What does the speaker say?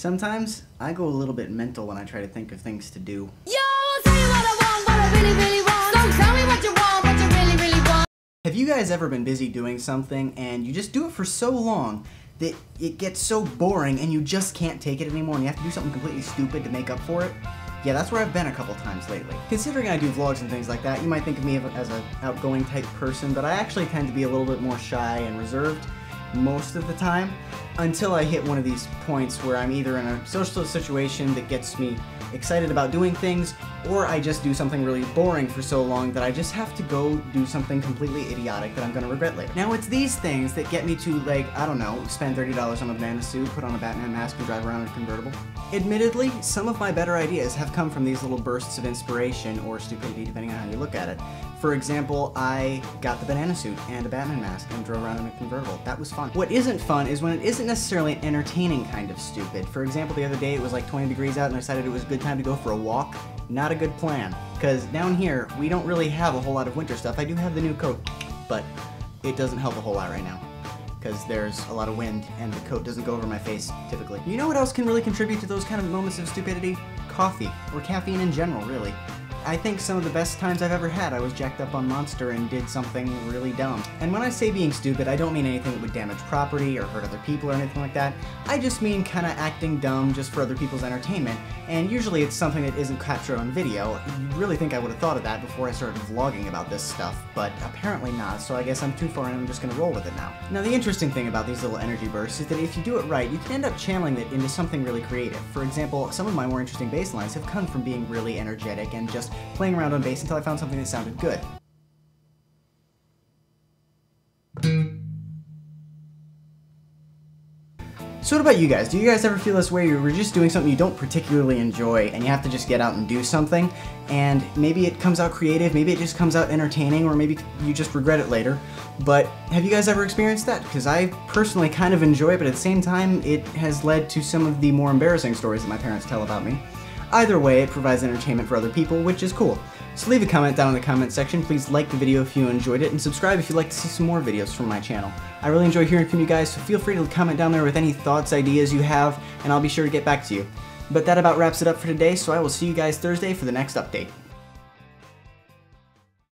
Sometimes I go a little bit mental when I try to think of things to do. Yo, tell you what I want, what I really, really want. So tell me what you want, what you really, really want. Have you guys ever been busy doing something and you just do it for so long that it gets so boring and you just can't take it anymore and you have to do something completely stupid to make up for it? Yeah, that's where I've been a couple times lately. Considering I do vlogs and things like that, you might think of me as an outgoing type person, but I actually tend to be a little bit more shy and reserved most of the time until I hit one of these points where I'm either in a social situation that gets me excited about doing things, or I just do something really boring for so long that I just have to go do something completely idiotic that I'm gonna regret later. Now it's these things that get me to like, I don't know, spend $30 on a banana suit, put on a Batman mask and drive around in a convertible. Admittedly, some of my better ideas have come from these little bursts of inspiration or stupidity depending on how you look at it. For example, I got the banana suit and a Batman mask and drove around in a convertible. That was fun. What isn't fun is when it isn't necessarily an entertaining kind of stupid. For example, the other day it was like 20 degrees out and I decided it was a good time to go for a walk. Not a good plan. Because down here, we don't really have a whole lot of winter stuff. I do have the new coat, but it doesn't help a whole lot right now because there's a lot of wind and the coat doesn't go over my face typically. You know what else can really contribute to those kind of moments of stupidity? Coffee, or caffeine in general, really. I think some of the best times I've ever had, I was jacked up on Monster and did something really dumb. And when I say being stupid, I don't mean anything that would damage property or hurt other people or anything like that. I just mean kind of acting dumb just for other people's entertainment, and usually it's something that isn't captured on video. You'd really think I would have thought of that before I started vlogging about this stuff, but apparently not, so I guess I'm too far and I'm just gonna roll with it now. Now the interesting thing about these little energy bursts is that if you do it right, you can end up channeling it into something really creative. For example, some of my more interesting bass lines have come from being really energetic and just playing around on bass until I found something that sounded good. So what about you guys? Do you guys ever feel this way? You're just doing something you don't particularly enjoy and you have to just get out and do something and maybe it comes out creative, maybe it just comes out entertaining or maybe you just regret it later. But have you guys ever experienced that? Because I personally kind of enjoy it but at the same time it has led to some of the more embarrassing stories that my parents tell about me. Either way, it provides entertainment for other people, which is cool. So leave a comment down in the comment section, please like the video if you enjoyed it, and subscribe if you'd like to see some more videos from my channel. I really enjoy hearing from you guys, so feel free to comment down there with any thoughts, ideas you have, and I'll be sure to get back to you. But that about wraps it up for today, so I will see you guys Thursday for the next update.